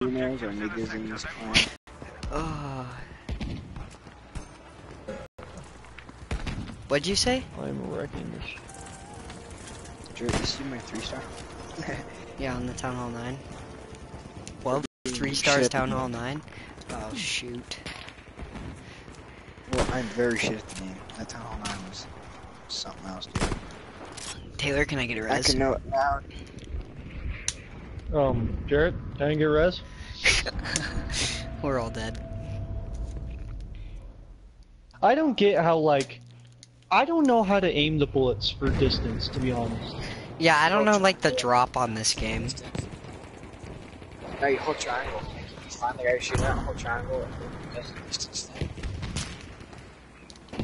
females or niggas in this clan. Oh. What'd you say? I'm wrecking this. Drew, you see my three star? Yeah, on the Town Hall 9. Well, three stars Town Hall 9. Oh, shoot. Well, I'm very shit at the game. That Town Hall 9 was something else, dude. Taylor, can I get a I res? can know it now. Um, Jarrett, can I get res? We're all dead. I don't get how like, I don't know how to aim the bullets for distance. To be honest. Yeah, I don't know, like, the drop on this game. No, you hold triangle. You find the guy shooting at hold triangle. and distance thing.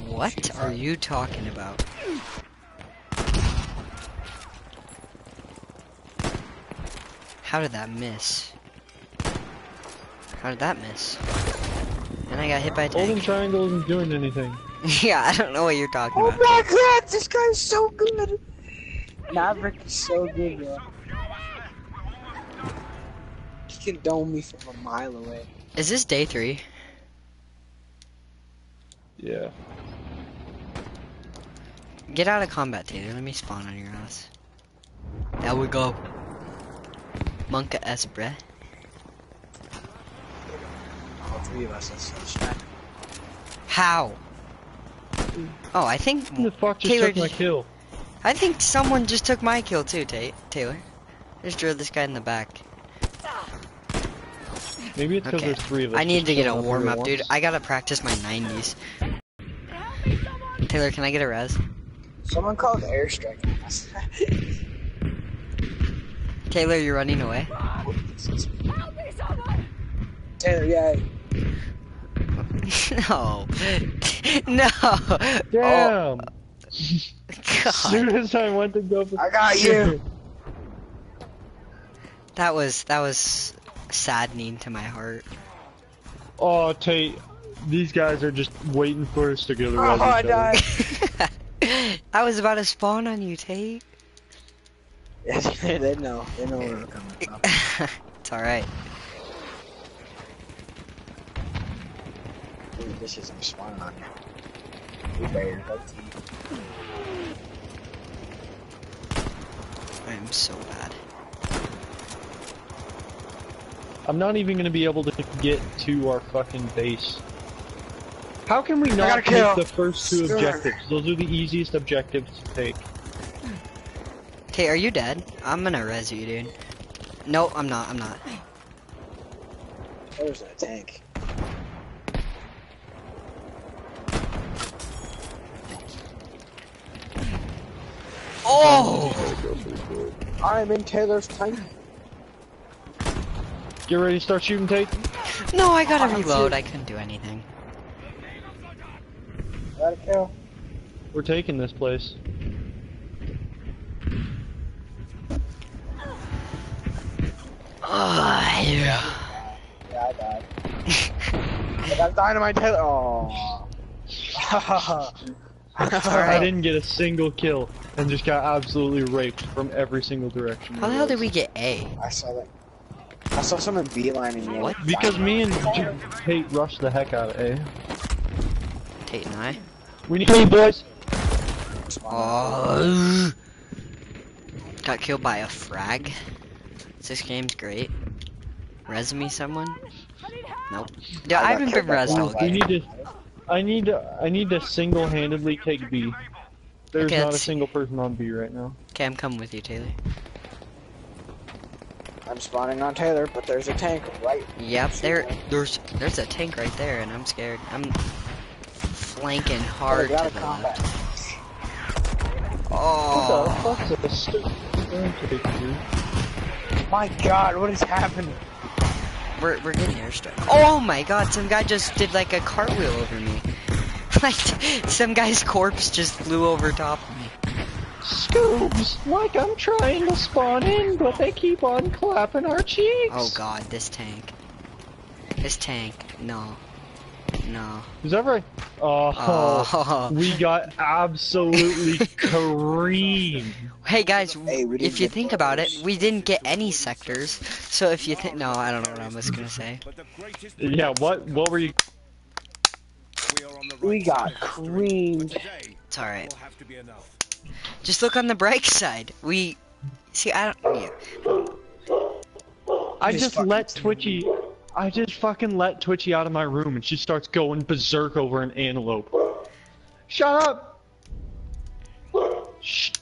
What are you talking about? How did that miss? How did that miss? And I got hit by a Holding tank. triangle isn't doing anything. yeah, I don't know what you're talking Oh about. my god, this guy's so good! Maverick is so good, bro. He can dome me from a mile away. Is this day three? Yeah. Get out of combat, Taylor. Let me spawn on your ass. There we go. Monka S, bruh. All three of us, that's so strong. How? Oh, I think Who the fuck just Taylor, took my kill? I think someone just took my kill too, Ta Taylor. Just drilled this guy in the back. Maybe it's because Okay. there's three of us. I need to get a warm up, dude. I gotta practice my 90s. Taylor, can I get a res? Someone called airstrike. Taylor, you're running away. Taylor, yeah. no. no. Damn! Oh. As As soon as I went to go for I got you. That was that was saddening to my heart. oh, Tate, these guys are just waiting for us to get the Oh, res I died. I was about to spawn on you, Tate. Yeah, they know. They know where we're coming from. it's alright. Dude, this is I'm spawning on you. We better go team. I am so bad. I'm not even gonna be able to get to our fucking base. How can we not got a kill. take the first two objectives? Those are the easiest objectives to take. Tate, are you dead? I'm gonna res you, dude. No, I'm not. I'm not. There's a tank. Oh! I'm in Taylor's tank. Get ready to start shooting, Tate. No, I gotta Oh, reload. I couldn't do anything. Got a kill. We're taking this place. Oh, yeah. Yeah, I died. I got dynamite Taylor. Oh. I didn't get a single kill and just got absolutely raped from every single direction. How the hell did we get A? I saw that. I saw someone beelining me. What? Because me and J- Tate rushed the heck out of A. Tate and I. We need me, boys. Oh. Got killed by a frag. This game's great. Res me someone? Nope. Yeah, I I haven't been killed by res all one We need to. I need to. I need to single-handedly take B. There's Okay, not a single person on B right now. Okay, I'm coming with you, Taylor. I'm spawning on Taylor, but there's a tank right. Yep, there, there's, there's a tank right there, and I'm scared. I'm flanking hard to the combat. left. What Oh, the fuck's a stupid Take B. My God, what is happening? we're we're getting airstrike. Oh my God, some guy just did like a cartwheel over me. Like some guy's corpse just flew over top of me. Scoobs, like I'm trying to spawn in, but they keep on clapping our cheeks. Oh God, this tank. This tank, no. No. Is that right? Oh, Oh. we got absolutely creamed. Hey guys, Hey, if you get think about it, we didn't get any sectors. So if you think, no, I don't know what I was gonna say. Yeah, what what were you? We got creamed. It's all right. Just look on the bright side. We see. I don't. Yeah. I Just just let see Twitchy. I just fucking let Twitchy out of my room, and she starts going berserk over an antelope. Shut up! Shh.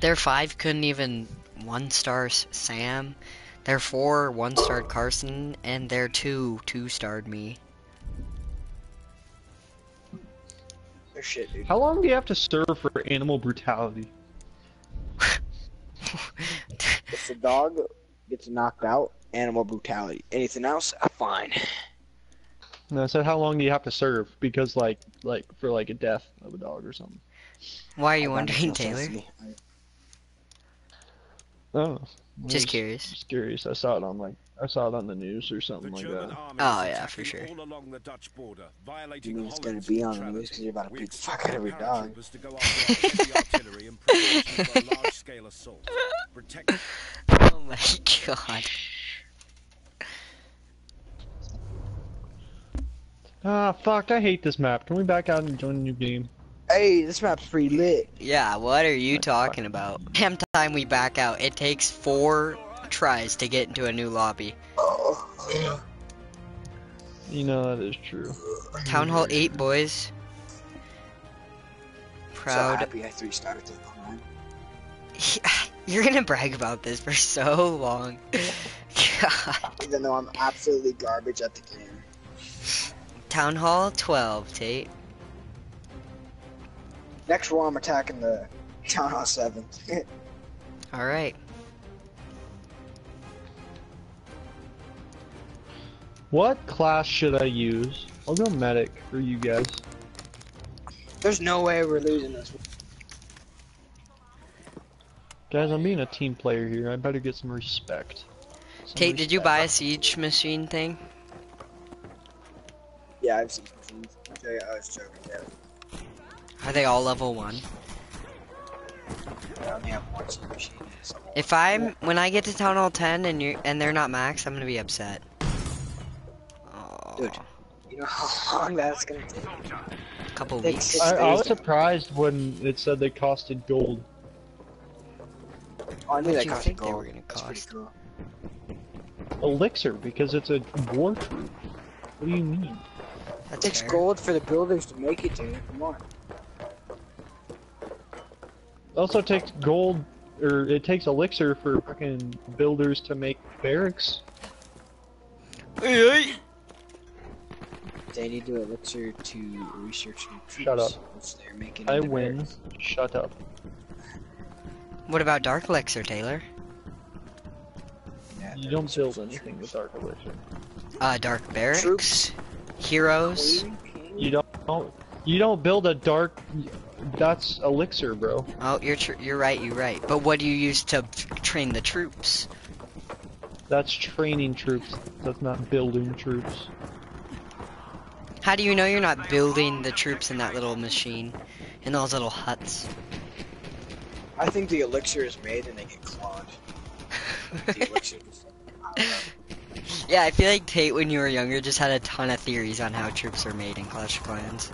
Their five couldn't even one star Sam. Their four one starred Carson, and their two two starred me. They're shit, dude. How long do you have to serve for animal brutality? it's a dog gets knocked out, animal brutality. Anything else, fine. No, I said how long do you have to serve? Because like like for like a death of a dog or something. Why are you I wondering, Taylor? sensitive. I don't know. I Just was curious. Just curious. I saw it on like I saw it on the news or something like that. Oh, yeah, for sure. Do you mean it's gonna be on the news because you're about to beat the fuck out of every dog. Oh my god. Ah, fuck! I hate this map. Can we back out and join a new game? Hey, this map's pretty lit. Yeah, what are you talking about? Damn time we back out. It takes four tries to get into a new lobby. Oh, You know that is true. Town Hall 8, boys. Proud. so happy I three started the climb. You're gonna brag about this for so long. God. Even though I'm absolutely garbage at the game. Town Hall 12, Tate. Next roll, I'm attacking the Town Hall 7. Alright. What class should I use? I'll go medic for you guys. There's no way we're losing this. Guys, I'm being a team player here. I better get some respect. Some Tate, did you buy a siege machine thing? Yeah, I've seen machines. Okay, I was joking. Yeah, Are they all level 1? I only have one siege machine. If I'm when I get to Town Hall 10 and you and they're not max, I'm gonna be upset. Oh, Dude. you know how long that's gonna take? a couple weeks. I, I was surprised when it said they costed gold. Oh, I knew that cost think they gold. were gonna That's pretty cost? cool. Elixir, because it's a war troop. What do you mean? That's It takes fair. gold for the builders to make it, dude. Come on. Also takes gold, or it takes elixir for fucking builders to make barracks. Hey, They need to elixir to research new troops. Shut up. Which they're making I win. barracks. Shut up. What about Dark Elixir, Taylor? Yeah, You don't build anything with. Dark Elixir. Uh, Dark Barracks? Troops. Heroes? You don't. You don't build a dark. That's elixir, bro. Oh, you're tr- you're right, you're right. But what do you use to train the troops? That's training troops. That's not building troops. How do you know you're not building the troops in that little machine? In those little huts? I think the elixir is made and they get cloned. The elixir is- I don't know. Yeah, I feel like Tate, when you were younger, just had a ton of theories on how troops are made in Clash of Clans.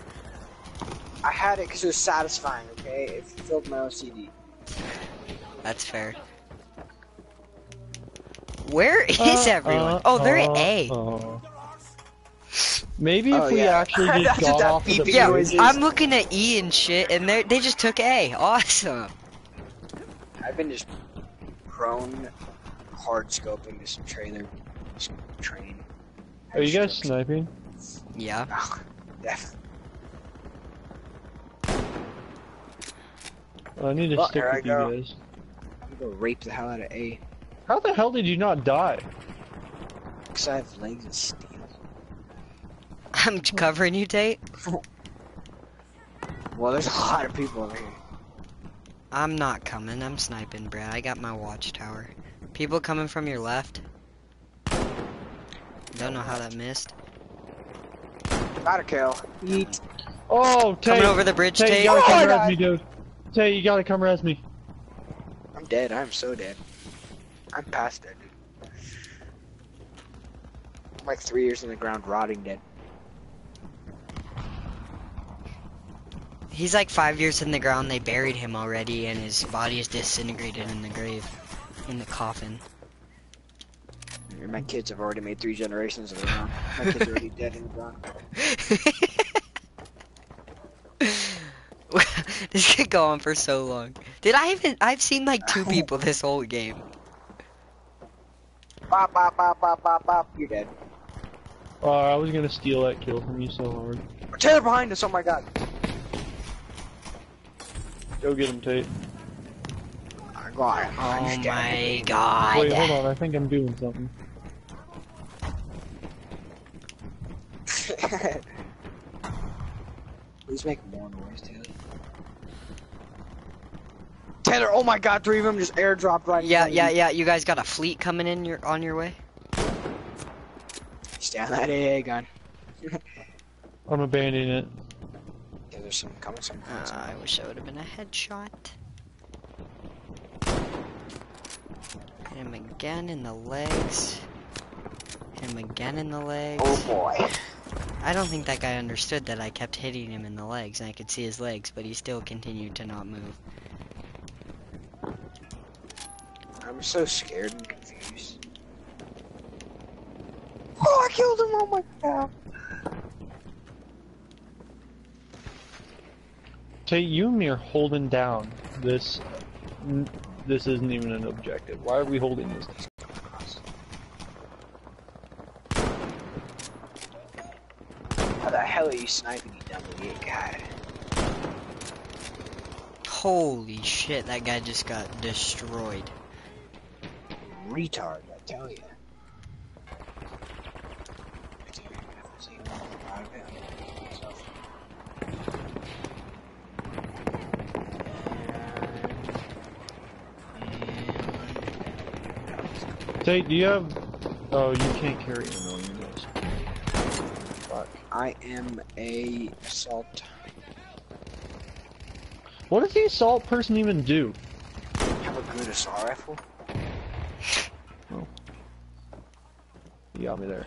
I had it because it was satisfying, okay? It filled my OCD. That's fair. Where is Uh, everyone? uh, oh, they're uh, at A. uh. Maybe if Oh, we yeah. actually just That's got off of the yeah, noise. I'm looking at E and shit, and they they just took A. Awesome. I've been just prone hard scoping this trailer s- train. Are you guys sniping? Yeah. Oh, definitely. I need to Well, stick here I with you go. guys. I'm gonna go rape the hell out of A. How the hell did you not die? Because I have legs of steel. I'm covering you, Tate. Well, there's a lot of people over here. I'm not coming. I'm sniping, Brad. I got my watchtower. People coming from your left. Don't know how that missed. Got a kill. Yeet. Oh, Tay, Coming over the bridge, Tay, Tay. you gotta Oh, come I res me, dude. Tay, you gotta come res me. I'm dead. I'm so dead. I'm past dead, dude. I'm like three years in the ground, rotting dead. He's like five years in the ground. They buried him already, and his body is disintegrated in the grave, in the coffin. My kids have already made three generations of the ground. My kids are already dead in the ground. this could go on for so long. Did I even? I've seen like two people this whole game. Bop, bop, bop, bop, bop, bop. You're dead. Oh, I was gonna steal that kill from you so hard. Taylor behind us. Oh my god. Go get him, Tate. Oh god. Oh my god. Wait, hold on. I think I'm doing something. Please make more noise, Taylor. Taylor, oh my god, three of them just airdropped right Yeah, yeah, you. yeah. You guys got a fleet coming in your on your way. Stand that AA gun. I'm abandoning it. Yeah, there's some coming some. Uh, I wish I would have been a headshot. Hit him again in the legs. Hit him again in the legs. Oh boy. I don't think that guy understood that I kept hitting him in the legs and I could see his legs, but he still continued to not move. I'm so scared and confused. Oh, I killed him! Oh my god. Tate, you and me are holding down this. n- This isn't even an objective. Why are we holding this? How the hell are you sniping, you dumb idiot guy? Holy shit, that guy just got destroyed. Retard, I tell you. Tate, do you have? Oh, you can't carry a million guys. Fuck. I am a assault. What does the assault person even do? Have a good assault rifle. Oh. You got me there.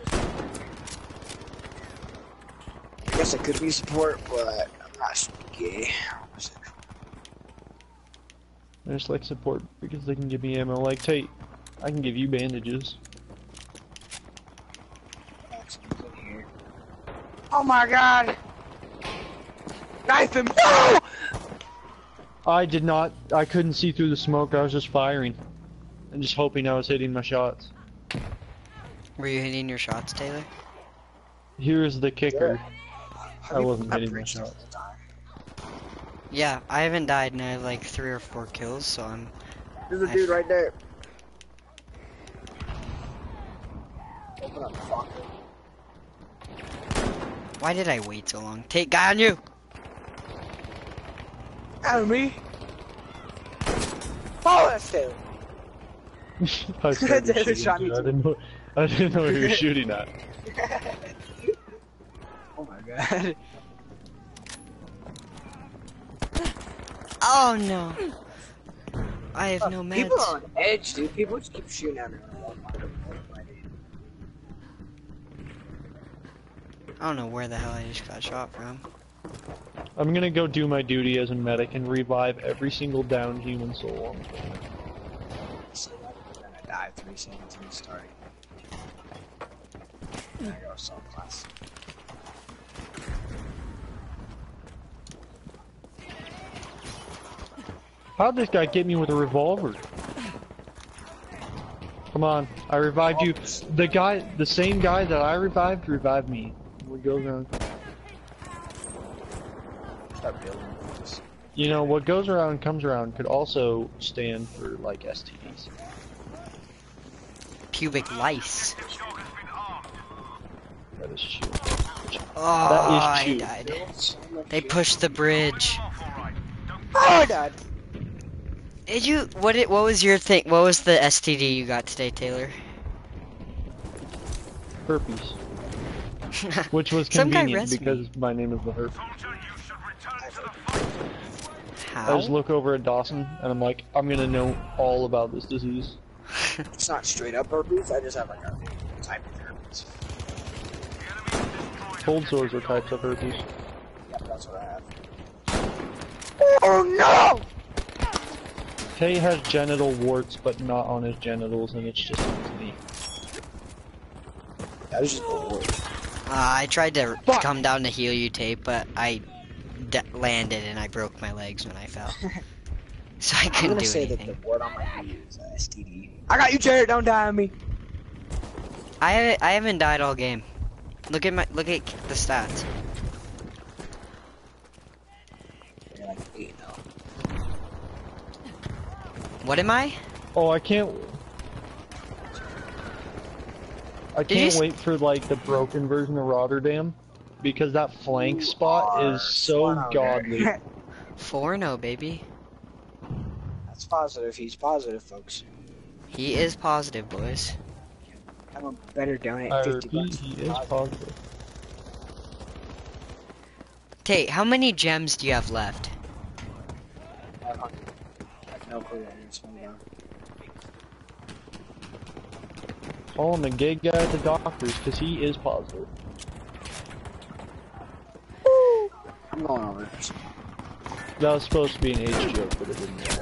I guess I could be support, but I'm not gay. I just like support because they can give me ammo. Like Tate, I can give you bandages. Oh my god! Knife him! No! I did not. I couldn't see through the smoke. I was just firing, and just hoping I was hitting my shots. Were you hitting your shots, Taylor? Here's the kicker. How do you wasn't hitting my shots. all the time? Yeah, I haven't died and I have like three or four kills, so I'm There's a I- dude right there. Open up, fucker. Why did I wait so long? Take guy on you! Out of me! Oh, that's Taylor. I David shot me I, didn't know. I didn't know he was shooting at. oh my god. Oh no! I have uh, no meds. People are on edge, dude. People just keep shooting at me. I don't know where the hell I just got shot from. I'm gonna go do my duty as a medic and revive every single downed human soul on the planet. So that we're gonna die three seconds from starting. I go subclass. How'd this guy get me with a revolver? Come on, I revived you. The guy, the same guy that I revived, revived me. We go around. Start building this. You know, what goes around comes around could also stand for, like, STDs. Pubic lice. That is true. Oh, That is I died. They pushed the bridge. Oh, I died. Did you? What? Did, what was your thing? What was the STD you got today, Taylor? herpes, which was Some guy convenient me. because my name is the herp. I just look over at Dawson and I'm like, I'm gonna know all about this disease. It's not straight up herpes. I just have like a type of herpes. Cold sores are types of herpes. Yep, that's what I have. Oh no! Tay has genital warts, but not on his genitals, and it's just on his knee. That was just bored. Uh, I tried to Fuck. come down to heal you, Tate, but I d- landed and I broke my legs when I fell. so I I'm couldn't gonna do say anything. that the word on my is uh, STD. I got you, Jared. Don't die on me. I I haven't died all game. Look at my look at the stats. You're like eight now. What am I? Oh, I can't. I can't s- wait for like the broken version of Rotterdam, because that flank spot is so smart. godly. 4-0, baby. That's positive. He's positive, folks. He is positive, boys. I'm a better donate I 50 repeat, bucks. he is positive. Tate, how many gems do you have left? 500. I have no clue what I'm spending on. Call him a gay guy at the doctors, because he is positive. I'm going over. That was supposed to be an age joke, but it didn't work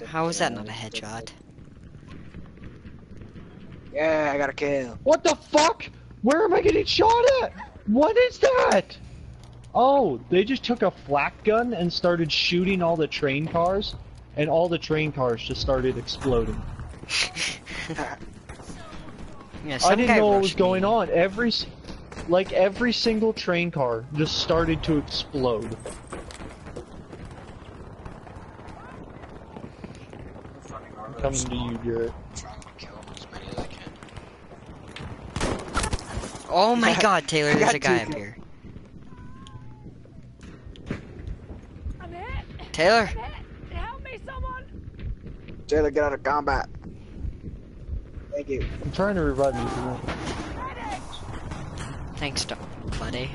out. How is that not a headshot? Yeah, I got a kill. What the fuck? Where am I getting shot at? What is that? Oh, they just took a flak gun and started shooting all the train cars, and all the train cars just started exploding. Yeah, I didn't know what was rushed going me. on. Every, like every single train car just started to explode. I'm coming to you, Garrett. Trying to kill as many as I can. Oh my god, Taylor, there's a guy up here. I'm hit. Taylor! I'm hit. Help me, someone. Taylor, get out of combat. Thank you. I'm trying to revive you. if you want. Medic. Thanks, do- buddy.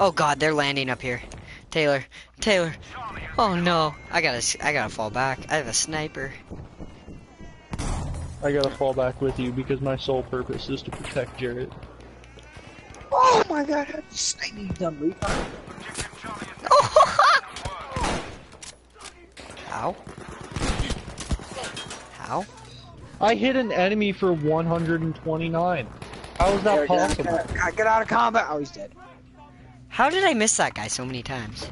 Oh god, they're landing up here. Taylor, Taylor. Oh no, I gotta, s- I gotta fall back. I have a sniper. I gotta fall back with you because my sole purpose is to protect Jarrett. Oh my god, how did you snipe me, you dumb retard? How? How? I hit an enemy for 129. How is that Taylor, get out of- possible? Get, get out of combat. Oh, he's dead. How did I miss that guy so many times?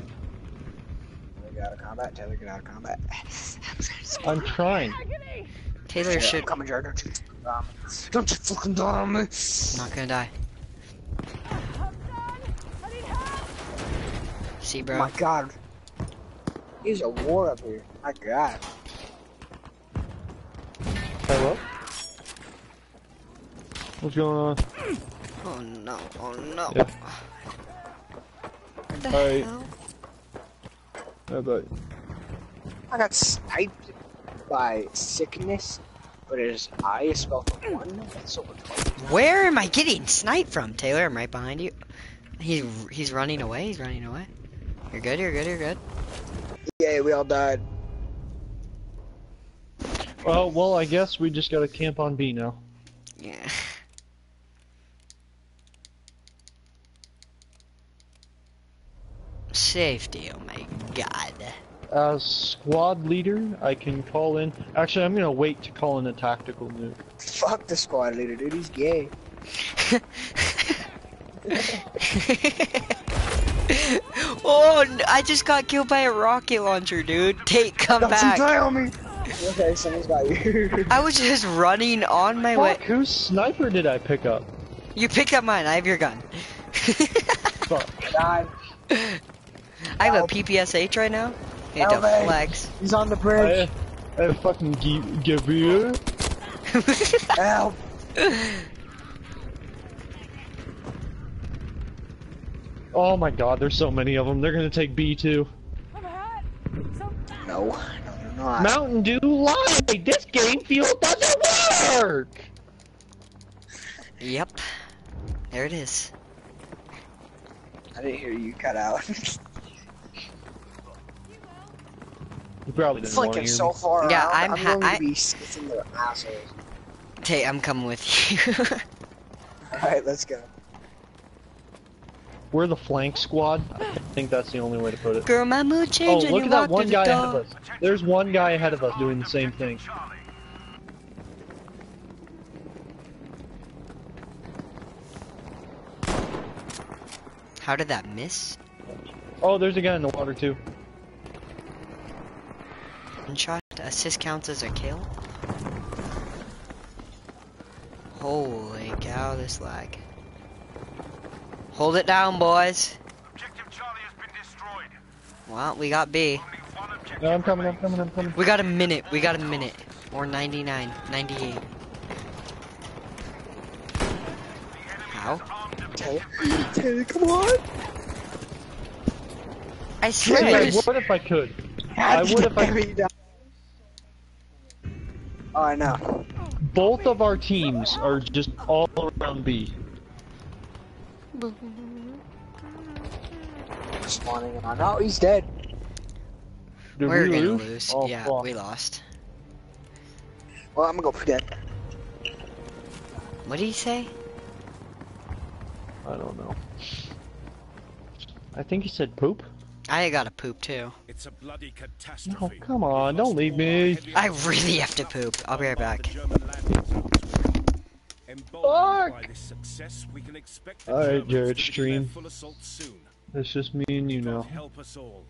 Get out of combat. Taylor, get out of combat. I'm trying. Taylor Yeah, should. I'm coming, Jared. Don't you fucking die on me. Don't you fucking die on me. I'm not gonna die. I'm done. I need help. See, Oh bro. my god. There's a war up here. My god. Hello? What's going on? Oh no, oh no. Yeah. What the Alright. hell? How about I got sniped by sickness, but his eye is spelled with one. That's so. Where am I getting sniped from, Taylor? I'm right behind you. He's he's running away. He's running away. You're good. You're good. You're good. Yeah, we all died. Oh, well, I guess we just gotta camp on B now. Yeah. Safety. Oh my god. As squad leader, I can call in. Actually, I'm gonna wait to call in a tactical nuke. Fuck the squad leader, dude. He's gay. oh, I just got killed by a rocket launcher, dude. Take, come Don't you back. die on me. Okay, someone's got you. I was just running on my way. Fuck, whose sniper did I pick up? You picked up mine. I have your gun. Fuck. died. I have a Help. PPSH right now. Need to Help flex. He's on the I, bridge. I have fucking gi- Gewehr. Help. Oh my god, there's so many of them. They're gonna take B2. I'm hurt. Some No. No, no, not. Mountain Dew lied. This game fuel doesn't work. Yep. There it is. I didn't hear you cut out. You probably didn't want to Flicking so me. far Yeah, around, I'm I'm, going I- to be kissing their assholes. Tay, I'm coming with you. Alright, let's go. We're the flank squad. I think that's the only way to put it. Girl, my mood Oh, changed when look at that one guy ahead of us. There's one guy ahead of us doing the same thing. How did that miss? Oh, there's a guy in the water too. One shot assist counts as a kill? Holy cow, this lag. Hold it down, boys. Objective Charlie has been destroyed. Well, we got B. Only one objective. No, I'm coming, I'm coming, I'm coming. We got a minute. We got a minute. Or 99. 98. How? Taylor, Taylor, come on! I swear Yeah, I I just... would if I could. I I would if I- you down. Oh, I know. Both of our teams are just all around B. Spawning on. Oh, he's dead. Did We're we gonna lose? lose. Oh, yeah, fuck. we lost. Well, I'm gonna go for dead. What did he say? I don't know. I think he said poop. I gotta poop too. It's a bloody oh, No, come on, don't leave me. I really have to poop. I'll be right back. Emboldened by Fuck. this success, we can expect All right, Jared, to begin their stream. full. It's just me and you now. help us all.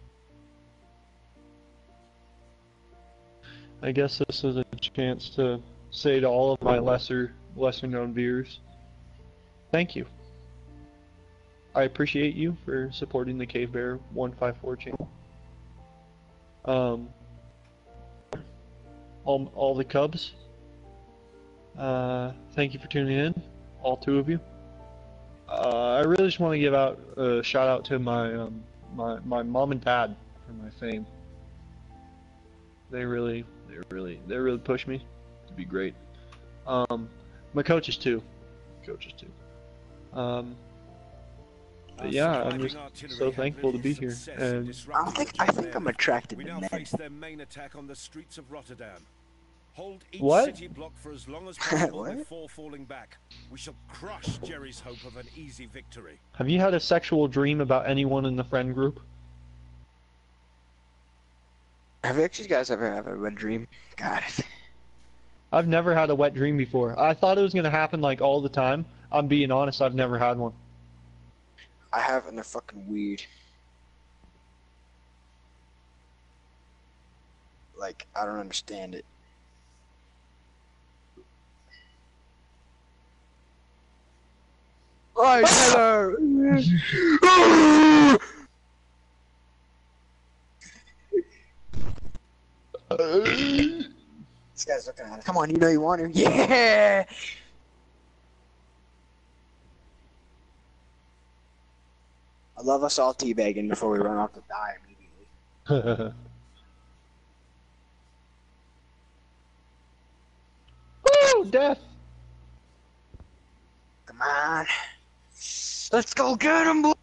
I guess this is a chance to say to all of my lesser lesser known viewers, thank you. I appreciate you for supporting the Cave Bear 154 channel. Um, all, all the Cubs, uh, thank you for tuning in, all two of you. Uh, I really just want to give out a shout out to my um, my my mom and dad for my fame. They really, they really, they really pushed me to be great. Um, my coaches too, coaches too. Um, Our yeah, I'm just so thankful to be here, and- I think. I think I'm attracted We to now men. face their main attack on the streets of Rotterdam. Hold each What? city block for as long as possible What? before falling back. We shall crush Jerry's hope of an easy victory. have you had a sexual dream about anyone in the friend group? Have you actually guys ever had a wet dream? God. I've never had a wet dream before. I thought it was gonna happen like all the time. I'm being honest, I've never had one. I have, and they're fucking weird. Like, I don't understand it. Right, hello. this guy's looking at it. Come on, you know you want to. Yeah. I love us all teabagging before we run off to die immediately. Woo! Death! Come on. Let's go get him, boys.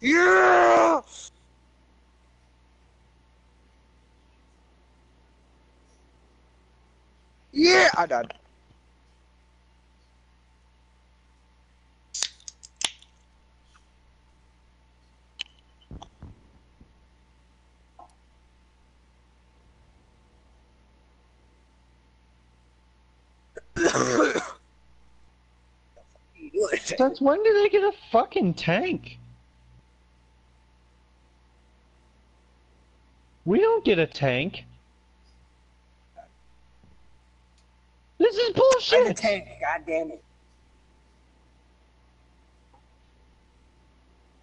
Yeah! Yeah! I died. Since when did they get a fucking tank? We don't get a tank. This is bullshit. I'm the bullshit! tank, god damn it.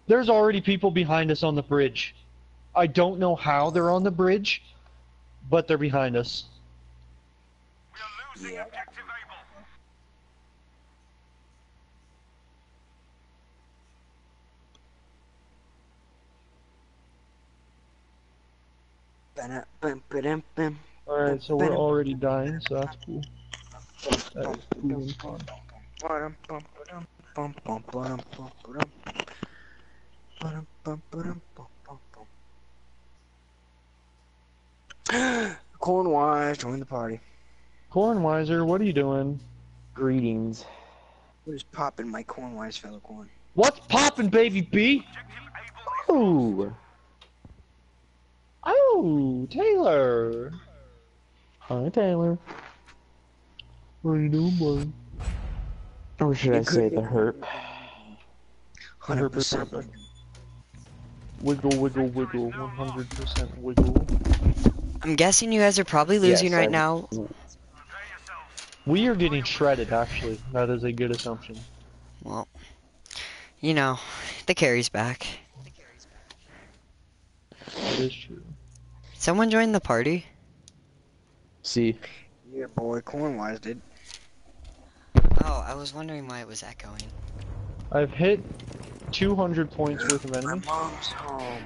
There's already people behind us on the bridge. I don't know how they're on the bridge, but they're behind us. We are losing Yeah. objective Alright, so we're already dying, so that's cool. That is cool and fun. Cornwise, join the party. Cornwiser, what are you doing? Greetings. What is popping, my Cornwise fellow corn? What's popping, baby B? Ooh. Oh, Taylor. Hi, Taylor. What are you doing, boy? Or should I It say could- the herp? Hundred percent. Wiggle, wiggle, wiggle, 100% wiggle. I'm guessing you guys are probably losing Yes, right I- now. We are getting shredded, actually. That is a good assumption. Well, you know, the carry's back. That is true. Someone joined the party. See, Yeah, boy Cornwise did. Oh, I was wondering why it was echoing. I've hit 200 points worth of My enemies. mom's home.